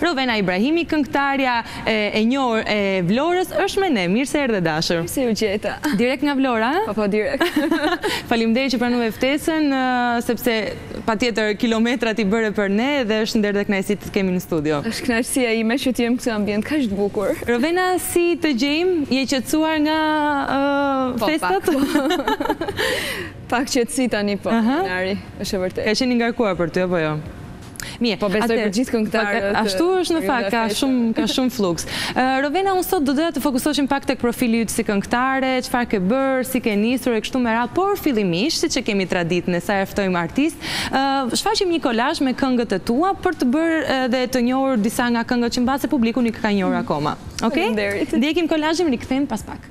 Rovena Ibrahimi këngëtarja e njohur e Vlorës është me ne. Mirë se erdhe e dashur. Mirë se ju gjeta. Direkt nga Vlora? Po po direkt. Faleminderit që pranove ftesën, sepse patjetër kilometrat i bëre për ne dhe është nder dhe kënaqësi të të kemi në studio. Është kënaqësi e ime që të jem në këtë ambient kaq të bukur. Rovena si të gjejmë? Je qetësuar nga festat? Po pak. Pak qetësi tani po, janari, është e vërtetë. Ka qenë i ngarkuar për ty apo jo? Mirë po, besoj për gjithë këngëtarët. Po, ashtu është në fakt, ka shumë ka shumë fluks. Rovena, unë sot do doja të fokusoheshim pak tek profili yt si këngëtare, çfarë ke bërë, si ke nisur e kështu me radhë, por fillimisht, siç e kemi traditë ne sa herë ftojmë artist, shfaqim një kolazh me këngët e tua për të bërë edhe të njohur disa nga këngët që mbase publiku nuk i ka njohur akoma. Okej? Faleminderit. Ndjekim kolazhin, rikthehemi pas pak.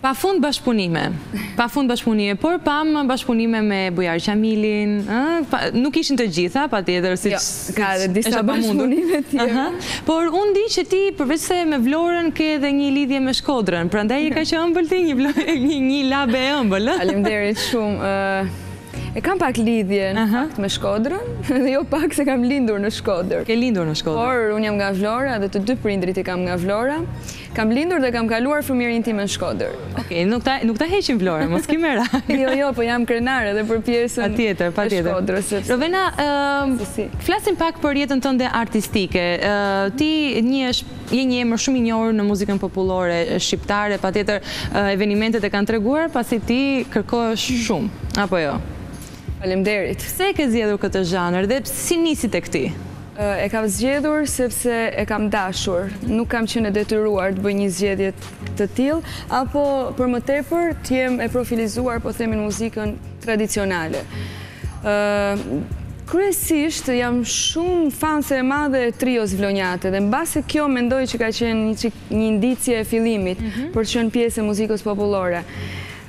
Pafund bashkëpunime, pafund bashkëpunime, por pamë bashkëpunime me Bujar Qamilin, ëh, nuk ishin të gjitha, patjetër, siç është e pamundur. Jo, ka edhe disa bashkëpunime tjera. Por unë di që ti përveç se me Vlorën ke edhe një lidhje me Shkodrën, prandaj je kaq e ëmbël ti, një labe e ëmbël, ëh. Faleminderit shumë. E kam pak lidhje në fakt me Shkodrën, dhe jo pak se kam lindur në Shkodër. Ke lindur në Shkodër. Por unë jam nga Vlora dhe të dy prindërit i kam nga Vlora. Kam lindur dhe kam kaluar fëmijërinë time në Shkodër. Okej, nuk ta nuk ta heqim Vlorën, mos ki merak. Jo, jo, po jam krenare edhe për pjesën Patjetër, e patjetër. Shkodrës, sepse- Rovena, ë, Si. flasim pak për jetën tënde artistike. Ë, ti njihesh, je një emër shumë i njohur në muzikën popullore shqiptare, patjetër, ë, evenimentet e kanë treguar, pasi ti kërkohesh shumë, apo jo? Faleminderit. Pse e ke zgjedhur këtë zhanër dhe si nisi tek ti? E kam zgjedhur sepse e kam dashur. Nuk kam qenë e detyruar të bëj një zgjedhje të tillë, apo për më tepër të jem e profilizuar, po themi në muzikën tradicionale. Kryesisht jam shumë fanse e madhe e trios Vlonjate dhe mbase kjo mendoj që ka qenë një indicje e fillimit për të qenë pjesë e muzikës popullore.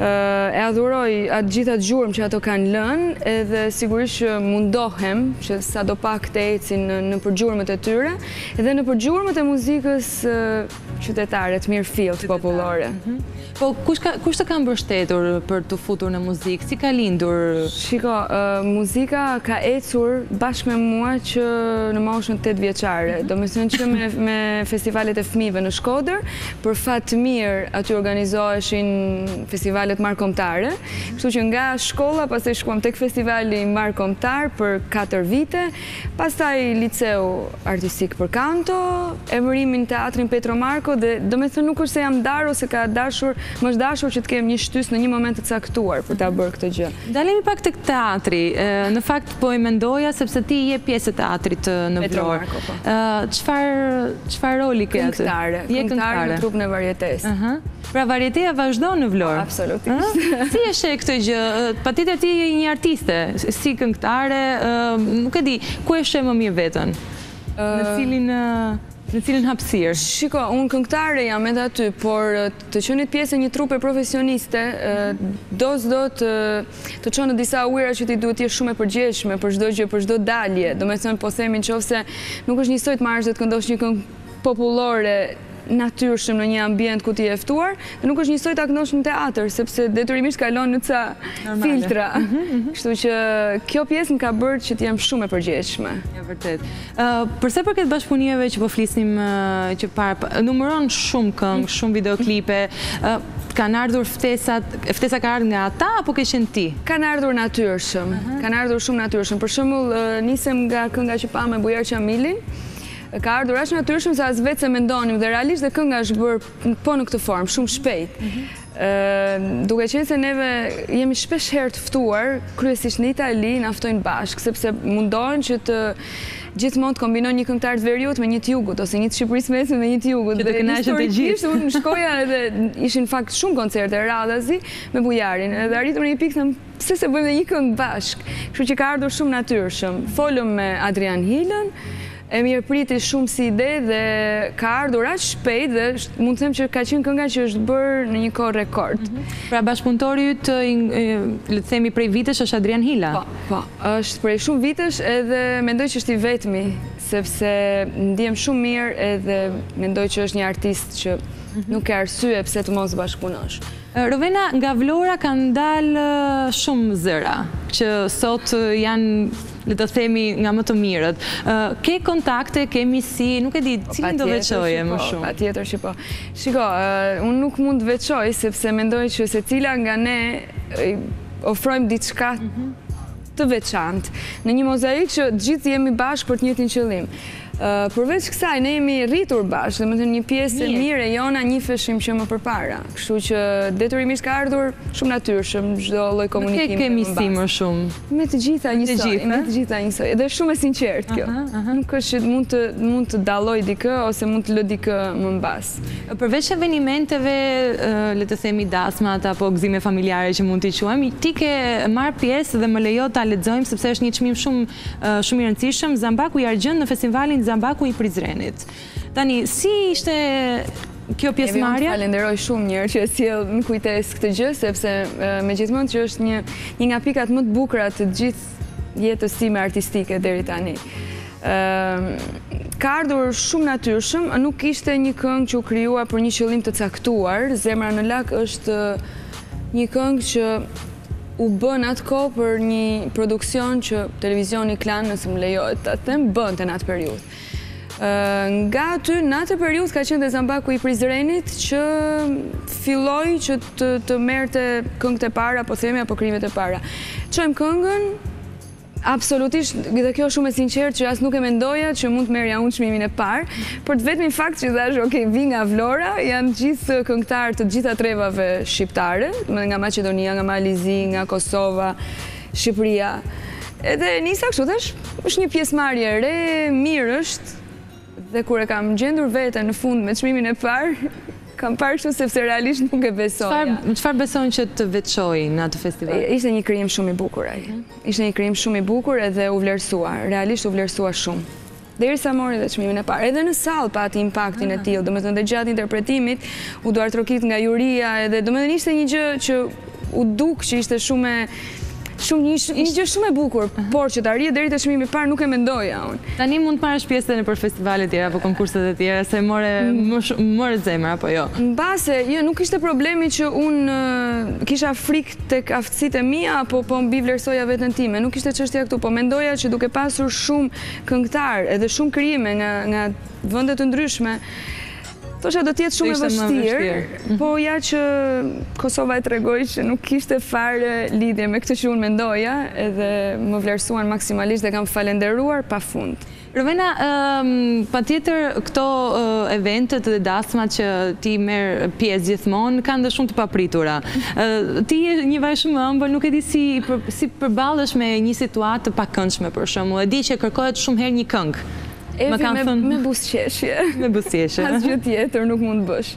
E adhuroj atë gjithë atë gjurmë që ato kanë lënë edhe sigurisht që mundohem që sadopak të ecin në, nëpër gjurmët e tyre dhe nëpër gjurmët e muzikës qytetare të mirëfilltë popullore. Mhm. Po kush, ka, kush të ka mbështetur për t'u futur në muzikë? Si ka lindur? Shiko, muzika ka ecur bashkë me mua që në moshën 8 vjeçare. Mhm. Domethënë që me, me festivalet e fëmijëve në Shkodër, Për fat të mirë, aty organizoheshin festivalet mbarëkombëtare, kështu që nga shkolla pastaj shkuam tek festivali mbarëkombëtar për katër vite, pastaj liceu artistik për kanto, emërimi në teatrin Petro Marko dhe domethënë nuk është se jam ndarë ose ka dashur, më është dashur që të kem një shtysë në një moment të caktuar për ta bërë këtë gjë. Ndalemi pak tek teatri, në fakt Po e mendoja sepse ti je pjesë e teatrit në Vlorë. Po. Çfarë roli ke aty? Këngëtare. Je këngëtare në trupin e varietesë. Pra varieteja vazhdon në Vlorë. Po, absolutisht. Si e sheh këtë gjë? Patjetër ti je një artiste, si këngëtare, nuk e di, ku e sheh më mirë veten? Në cilin në cilin hapësirë? Shiko, unë këngëtare jam edhe aty, por të qenit pjesë e një trupe profesioniste, do s'do të të çon në disa ujëra që ti duhet të jesh shumë e përgjegjshme për çdo gjë, për çdo dalje. Domethënë po themi në qoftë se nuk është njësoj ta marrësh dhe të këndosh një këngë popullore natyrshëm në një ambient ku ti je ftuar, dhe nuk është njësoj ta këndosh në teatër, sepse detyrimisht kalon në ca filtra. Mhm, mhm. Kështu që kjo pjesë më ka bërë që të jem shumë e përgjegjshme. E vërtetë. Për sa i përket bashkëpunimeve që po flisnim që pak, numëron shumë këngë, shumë videoklipe, kanë ardhur ftesat, ftesa ka ardhur nga ata apo ke qenë ti? Kanë ardhur natyrshëm, kanë ardhur shumë natyrshëm. Për shembull, nisem nga kënga që pa me Bujar Qamilin, ka ardhur aq natyrshëm sa as vetë s'e mendonim dhe realisht dhe kënga është bërë po në këtë formë, shumë shpejt. Duke qenë se neve jemi shpesh herë të ftuar, kryesisht në Itali, na ftojnë bashkë, sepse mundohen që të gjithmonë të kombinojnë një këngëtar të veriut me një të jugut, ose një të Shqipërisë së mesme me një të jugut. Që të kënaqen të gjithë. Historikisht, unë shkoja edhe ishin në fakt shumë koncerte radhazi me Bujarin. Edhe arritëm në një pikë thamë, Pse s'e bëjmë dhe një këngë bashkë, kështu që ka ardhur shumë natyrshëm. Folëm me Adrian Hilën, e mirëpriti shumë si ide dhe ka ardhur aq shpejt dhe mund të them që ka qenë kënga që është bërë në një kohë rekord. Mhm. Pra bashkëpunëtori yt, le të themi prej vitesh është Adrian Hila. Po, po, është prej shumë vitesh edhe mendoj që është i vetmi, sepse ndihem shumë mirë edhe mendoj që është një artist që mhm. nuk ka arsye pse të mos bashkëpunosh. Rovena nga Vlora kanë dalë shumë zëra që sot janë le të themi nga më të mirët. Ke kontakte, ke miqësi, nuk e di, cilin do veçoje më shumë? Patjetër që po. Shiko, unë nuk mund të veçoj sepse mendoj që secila nga ne ofrojmë diçka të veçantë, në një mozaik që të gjithë jemi bashkë për të njëjtin qëllim. Përveç kësaj, ne jemi rritur bashkë, domethënë një pjesë e mire e jona njiheshim që më përpara. Kështu që detyrimisht ka ardhur shumë natyrshëm, çdo lloj komunikimi bashkë. Me kë ke miqësi më shumë? Me të gjitha njësoj, me të gjitha njësoj. Dhe shumë e sinqertë kjo. Nuk është që mund të dalloj dikë, ose mund të lë dikë më në Përveç evenimenteve, le të themi dasmat apo gëzime familjare që mund t'i quajmë, ti ke marrë pjesë dhe më lejo ta lexojmë sepse është një çmim shumë shumë i rëndësishëm, Zambaku i Argjendtë në Festivalin Zambaku i Prizrenit. Tani, si ishte kjo pjesëmarrja? Evi, unë të falenderoj shumë njëherë që e sjell në kujtesë këtë gjë, sepse me gjithë mend që është një, një nga pikat më të bukura të gjithë jetës time artistike deri tani. Ka ardhur shumë natyrshëm, nuk ishte një këngë që u krijua për një qëllim të caktuar. Zemra në lak është një këngë që u bën atë kohë për një produksion që televizioni Klan, nëse më lejohet ta them, bënte në atë periudhë. Nga aty, në atë periudhë ka qenë dhe Zambaku i Prizrenit që filloi që të merrte këngët e para, po themi apo krijimet e para. Çojmë këngën. Absolutisht, dhe kjo është shumë e sinqertë që as nuk e mendoja që mund të merrja unë çmimin e parë, për të vetmin fakt që thashë, ok, vij nga Vlora, janë gjithë këngëtarë të gjitha trevave shqiptare, domethënë nga Maqedonia, nga Mali i Zi, nga Kosova, Shqipëria. Edhe e nisa kështu, thashë, është një pjesëmarrje e re, mirë është. Dhe kur e kam gjendur veten në fund me çmimin e parë, kam parë kështu sepse realisht nuk e besoja. Çfarë beson që të veçoi në atë festival? Ishte një krijim shumë i bukur ai. Ishte një krijim shumë i bukur edhe u vlerësua, realisht u vlerësua shumë. Derisa mori dhe çmimin e parë. Edhe në sallë pati impaktin e tillë, domethënë dhe gjatë interpretimit u duartrokit nga juria edhe, domethënë ishte një gjë që u duk që ishte shumë Shumë një një gjë shumë e bukur, por që të arrija deri te çmimi i parë nuk e mendoja unë. Tani mund të marrësh pjesë nëpër festivale të tjera apo konkurse të tjera, se more më shumë, more zemër apo jo? Mbase, jo, nuk ishte problemi që unë kisha frikë Tek aftësitë e mia apo po mbivlerësoja veten time? Nuk ishte çështja këtu, po mendoja që duke pasur shumë këngëtarë edhe shumë krijime nga nga vende të ndryshme, thosha do të jetë shumë e vështirë, po ja që Kosova e tregoi që nuk kishte fare lidhje me këtë që unë mendoja edhe më vlerësuan maksimalisht dhe kam falenderuar pafund. Rovena, patjetër këto eventet dhe dasmat që ti merr pjesë gjithmonë kanë dhe shumë të papritura. Ti je një vajzë shumë e ëmbël, nuk e di si si përballesh me një situatë të pakëndshme për shembull. E di që kërkohet shumë herë një këngë. Evi, me buzëqeshje. Me buzëqeshje. Asgjë tjetër nuk mund të bësh.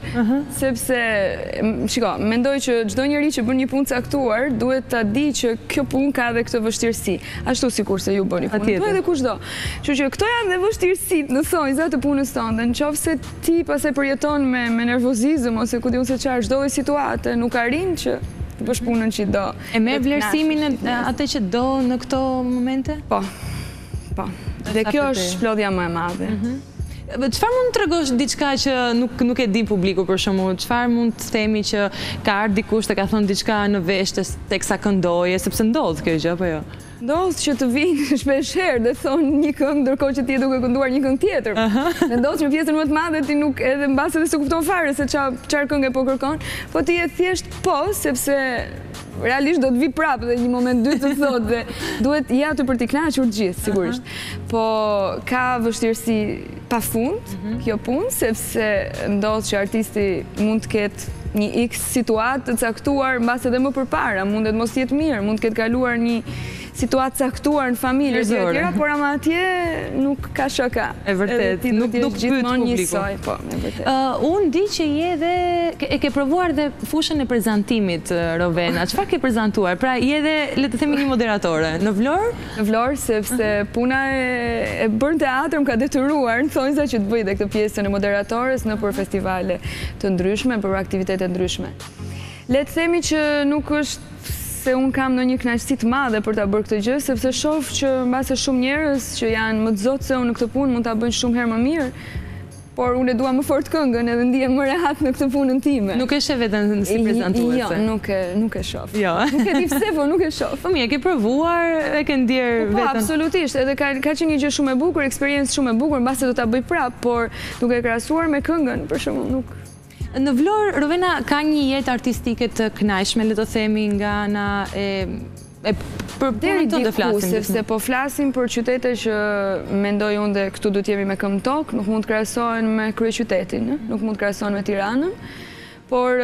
Sepse shiko, mendoj që çdo njeri që bën një punë të caktuar duhet ta dijë që kjo punë ka edhe këtë vështirësi. Ashtu sikurse ju bëni punën tuaj dhe kushdo. Kështu që këto janë dhe vështirësitë në thonjëza të punës tonë dhe në qoftë se ti pastaj e përjeton me nervozizëm ose ku di unë se çar çdo lloj situate nuk arrin që të bësh punën që do. E ke vlerësimin atë që do në këto momente? Po, po. Dhe kjo është shplodhja më e madhe. Çfarë mund të tregosh diçka që nuk nuk e di publiku për shembull, çfarë mund të themi që ka ardhur dikush të ka thënë diçka në vesh teksa këndoje, sepse ndodh kjo gjë apo jo? Ndodh që të vijnë shpeshherë dhe thonë një këngë ndërkohë që ti je duke kënduar një këngë tjetër. Dhe ndodh që në pjesën më të madhe ti nuk edhe mbase edhe s'e kupton fare se çfarë kënge po kërkon, por ti je thjesht po sepse realisht do të vijë prapë dhe një moment dytë të thotë dhe dhe ti je aty për t'i kënaqur të gjithë, sigurisht. Po ka vështirësi pafund, mhm, kjo punë, sepse ndodh që artisti mund të ketë një x situatë të caktuar, mbase dhe më përpara, mundet të mos jetë mirë, mund të ketë kaluar një situatë të caktuar në familje e të tjera, por ama atje nuk ka shaka. E vërtetë, nuk të pyet publiku. Po, unë di që je dhe, e ke provuar dhe fushën e prezantimit, Rovena, çfarë ke prezantuar? Pra, je dhe, le të themi një moderatore, në Vlorë? Në Vlorë, sepse puna e bërë në teatër më ka detyruar, në thonjëza që të bëj dhe këtë pjesën e moderatores nëpër festivale të ndryshme, për aktivitete ndryshme. Le të themi që nuk është se unë kam ndonjë kënaqësi të madhe për ta bërë këtë gjë, sepse shof që mbase shumë njerëz që janë më të zotë se unë në këtë punë mund ta bëjnë shumë herë më mirë, por unë e dua më fort këngën edhe ndihem më rehat në këtë punën time. Nuk e sheh veten si prezantuese? Jo, nuk e, nuk e shoh. Jo. Nuk e di pse, po nuk e shoh. Po mi, e ke provuar, e ke ndier po, po, veten? Po, absolutisht, edhe ka, ka qenë një gjë shumë e bukur, eksperiencë shumë e bukur, mbase do ta bëj prapë, por duke e krahasuar me këngën, për shembull, nuk, Në Vlorë, Rovena ka një jetë artistike të kënaqshme, le të themi nga ana e e për deri të do flasim. Sepse po flasim për qytete që mendoj unë dhe këtu duhet të jemi me këmbë në tokë, nuk mund të krahasohen me kryeqytetin, nuk mund të krahasohen me Tiranën, por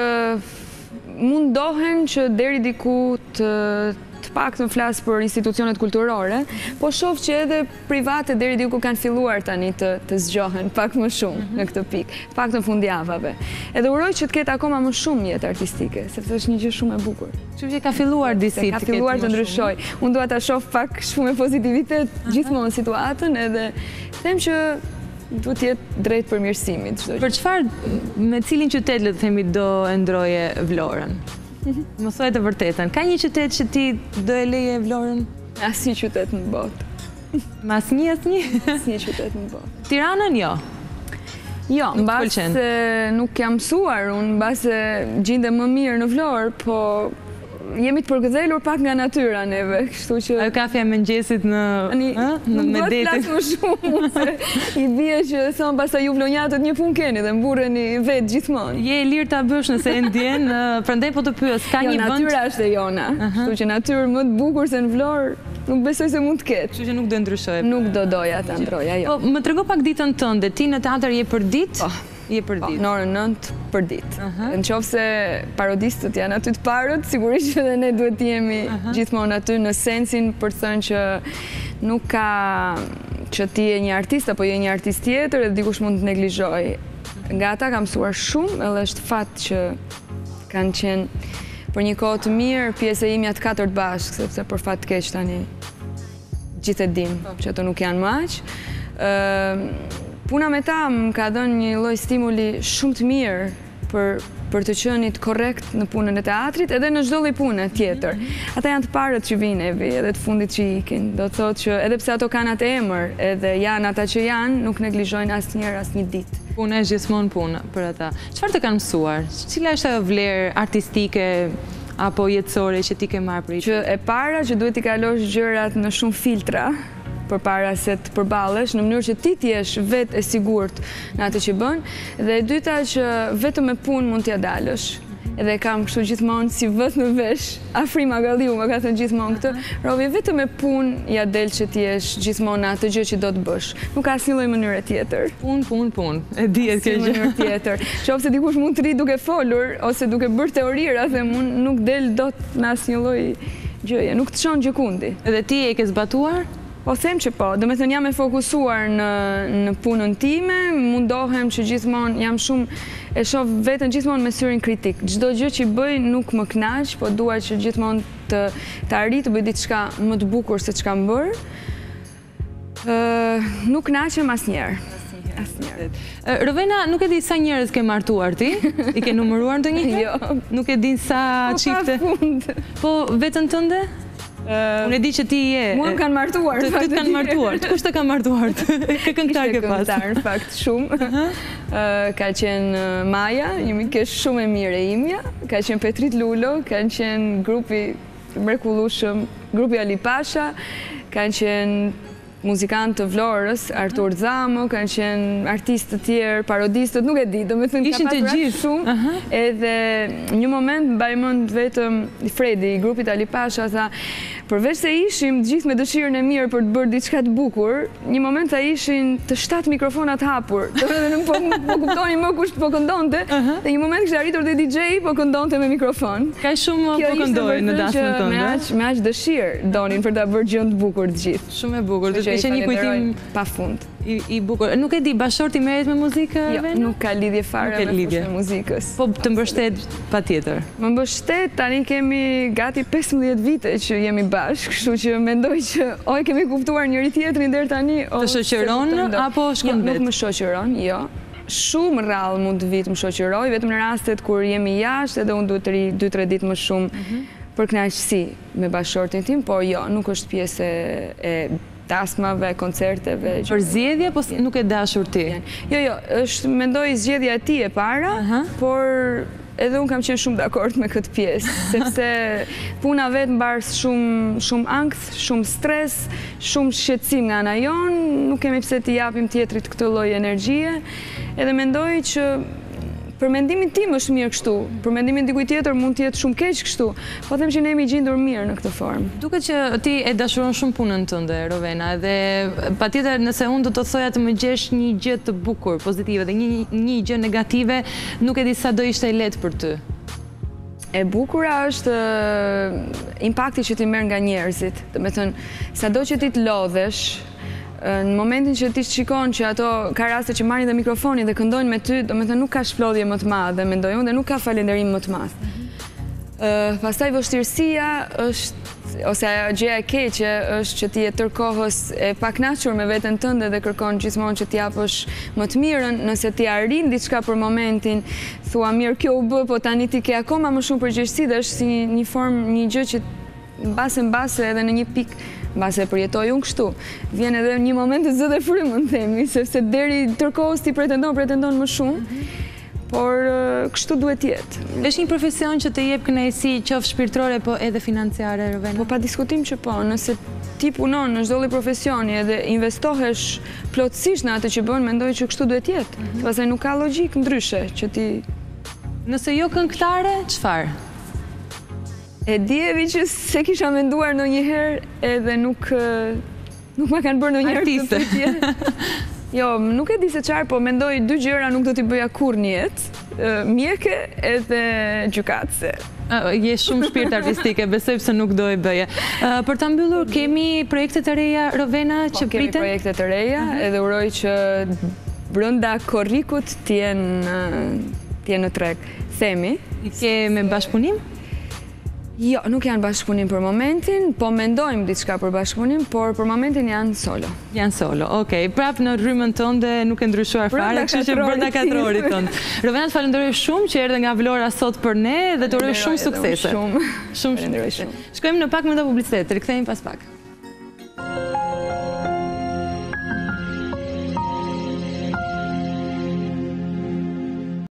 mundohen që deri diku të të paktën flas për institucionet kulturore, po shoh që edhe Private deri diku kanë filluar tani të të zgjohen pak më shumë në këtë pikë, të paktën fundjavave. Edhe uroj që të ketë akoma më shumë jetë artistike, sepse është një gjë shumë e bukur. Kështu që ka filluar disi të ketë më shumë. Ka filluar të ndryshojë. Unë dua ta shoh pak a shumë me pozitivitet gjithmonë situatën edhe them që duhet të jetë drejt përmirësimit. Për çfarë, me cilin qytet le të themi do e ndërroje Vlorën? Më thuaj të vërtetën, ka një qytet që ti do e leje Vlorën? Asnjë qytet në botë. Me asnjë, asnjë? Asnjë qytet në botë. Tiranën jo? Jo, mbase nuk jam mësuar, unë mbase gjendem më mirë në Vlorë, po jemi të përgëdhelur pak nga natyra neve. Kështu që... Ajo kafja e mëngjesit në... Ani, nuk duhet të flasë më shumë, se i bje që thonë pastaj ju vlonjatët një punë keni dhe mbureni vetë gjithmonë. Je e lirë ta bësh nëse e ndjen, prandaj po të pyes, ka jo, një vend... Jo, natyra është e jona, kështu që natyrë më të bukur se në Vlorë, nuk besoj se mund të ketë. Kështu që nuk do e ndryshoj. Nuk do doja ta ndërroja, jo. Po, më trego pak ditën tënde, ti në teatër je përditë? Po. Je përditë. Në orën nëntë përditë. Në qoftë se parodistët janë aty të parët, sigurisht që dhe ne duhet të jemi gjithmonë aty në sensin për të thënë që nuk ka që ti je një artist, apo je një artist tjetër edhe dikush mund të neglizhojë. Nga ata kam mësuar shumë edhe është fat që kanë qenë për një kohë të mirë pjesë e imja të katërt bashkë, sepse për fat të keq tani. Gjithë e dimë që ato nuk janë më aq. Puna me ta më ka dhënë një lloj stimuli shumë të mirë për për të qenit korrekt në punën e teatrit edhe në çdo lloj pune tjetër. Ata janë të parët që vijnë Evi edhe të fundit që ikin. Do të thotë që edhe pse ato kanë atë emër edhe janë ata që janë, nuk neglizhojnë asnjëherë asnjë ditë. Puna është gjithmonë punë për ata. Çfarë të kanë mësuar? Cila është ajo vlerë artistike apo jetësore që ti ke marrë prej tyre? Që e para që duhet t'i kalosh gjërat në shumë filtra përpara se të përballesh në mënyrë që ti të jesh vetë e sigurt në atë që bën dhe e dyta që vetëm me punë mund t'ia dalësh dhe kam kështu gjithmonë si vëth në vesh, Afrim Agalliu më ka thënë gjithmonë këtë, Robi, vetëm me punë ia del që të jesh gjithmonë atë gjë që do të bësh. Nuk ka asnjë lloj mënyre tjetër. Punë, punë, punë. E di atë gjë. Asnjë mënyrë tjetër. Qoftë se dikush mund të rrijë duke folur ose duke bërë teorira, them unë, nuk del dot në asnjë lloj gjëje. Nuk të çon gjëkundi. Dhe ti e ke zbatuar? Po them që po. Do me thënë jam e fokusuar në në punën time, mundohem që gjithmonë jam shumë e shoh veten gjithmonë me syrin kritik. Çdo gjë që bëj nuk më kënaq, po dua që gjithmonë të të arrij të bëj diçka më të bukur se ç'kam bërë. Nuk kënaqem asnjëherë. Rovena, nuk e di sa njerëz ke martuar ti? I ke numëruar ndonjëherë? Jo. Nuk e di sa qifte? Po, pafund. Po, veten tënde? Unë e di që ti je... Mua më kanë martuar. Ty të kanë martuar. Ty kush të ka martuar? Kë këngëtarë ke pas? Kishte këngëtarë, në fakt, shumë. Ka qenë Maja, një mike shumë e mirë imja. Ka qenë Petrit Lulo, kanë qenë grupi... I mrekullueshëm, grupi Ali Pasha, kanë qenë muzikantë të Vlorës, Artur Zamo, kanë qenë artistë të tjerë, parodistët, nuk e di, domethënë ka pasur aq shumë, edhe një moment mbaj mend vetëm Fredi i grupit Ali Pasha tha, përveç se ishim të gjithë me dëshirën e mirë për të bërë diçka të bukur, Një moment ishin të shtatë mikrofonat hapur, domethënë nuk po nuk po kuptonin më kush po këndonte, dhe një moment kishte arritur dhe DJ-i po këndonte me mikrofon. Kaq shumë po këndojnë në dasmën tënde. Me aq me aq dëshirë donin për ta bërë gjënë të bukur të gjithë. Shumë e bukur, do të ishte një kujtim pafund. I bukur. Nuk e di, bashkëshorti merret me muzikë Rovena? Jo, nuk ka lidhje fare me fushën e muzikës. Po të mbështet Patjetër. Më mbështet, tani kemi gati pesëmbëdhjetë vite që jemi bashkë, kështu që mendoj që o e kemi kuptuar njëri-tjetrin deri tani, o Të shoqëron apo shkon vetë? Jo, nuk më shoqëron, jo. Shumë rrallë mund të vijë të më shoqërojë, vetëm në rastet kur jemi jashtë edhe unë duhet të rri dy-tre ditë më shumë për kënaqësi me bashkëshortin tim, por jo, nuk është pjesë e dasmave, koncerteve, gjërave. Përzgjedhje apo nuk ke dashur ti? Jo, jo, është mendoj zgjedhja e tij e para, por edhe unë kam qenë shumë dakord me këtë pjesë, sepse puna vetë mbart shumë shumë ankth, shumë stres, shumë shqetësim nga ana jonë, nuk kemi pse t'i japim tjetrit këtë lloj energjie, edhe mendoj që Për mendimin tim është mirë kështu, për mendimin e dikujt tjetër mund të jetë shumë keq kështu. Po them që ne jemi gjendur mirë në këtë formë. Duket që ti e dashuron shumë punën tënde, Rovena, dhe patjetër nëse unë do të të thoja të më gjesh një gjë të bukur, pozitive dhe një një gjë negative, nuk e di sa do ishte e lehtë për ty. E bukura është impakti që ti merr nga njerëzit. Domethënë, sado që ti të lodhesh, Në momentin që ti shikon që ato ka raste që marrin dhe mikrofonin dhe këndojnë me ty, domethënë nuk ka shplodhje më të madhe mendoj unë dhe nuk ka falenderim më të madhe. Mhm. Pastaj vështirësia është, ose ajo gjëja e keqe është që ti je tërë kohës e pakënaqur me veten tënde dhe kërkon gjithmonë që ti japësh më të mirën, nëse ti arrin diçka për momentin, thua mirë kjo u bë, po tani ti ke akoma më shumë përgjegjësi dhe është si një formë një gjë që Mbase mbase edhe në një pikë, mbase e përjetoj unë kështu, vjen edhe një moment të zë dhe frymën, themi, sepse tërë kohës ti pretendon, pretendon më shumë, mhm por kështu duhet të jetë. Është një profesion që të jep kënaqësi qoftë shpirtërore, po edhe financiare, Rovena? Po pa diskutim që po, nëse ti punon në çdo lloj profesioni edhe investohesh plotësisht në atë që bën, mendoj që kështu duhet të jetë. Mhm. Pastaj nuk ka logikë ndryshe që ti... Nëse jo këngëtare, çfarë? E di Evi që s'e kisha menduar ndonjëherë edhe nuk nuk ma kanë bërë ndonjëherë këtë pyetje. Jo, nuk e di se çfarë, po mendoj dy gjëra nuk do t'i bëja kurrë në jetë, mjeke edhe gjykatëse. Je shumë shpirt artistike, besoj pse nuk do i bëje. Për të mbyllur, kemi projekte të reja, Rovena, po, që priten? Po, kemi projekte të reja, edhe uroj që brenda korrikut të jenë në treg. Themi. I ke me bashkëpunim? Jo, nuk janë bashkëpunim për momentin, po mendojmë diçka për bashkëpunim, por për momentin janë solo. Janë solo, okej. Prapë në rrymën tënde nuk e ke ndryshuar fare, kështu që brenda katrorit tënd. Rovena, të falenderoj shumë që erdhe nga Vlora sot për ne dhe të uroj shumë suksese. Shumë, shumë faleminderit shumë. Shkojmë në pak minuta publicitet, rikthehemi pas pak.